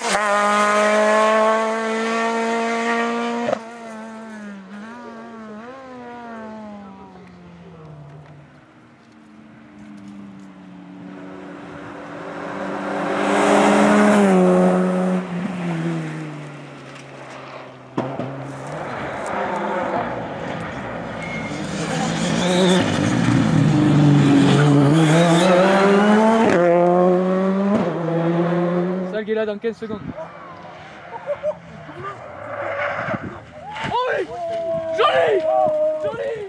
Bye. Guéla dans 15 secondes. Oh oui Joli Joli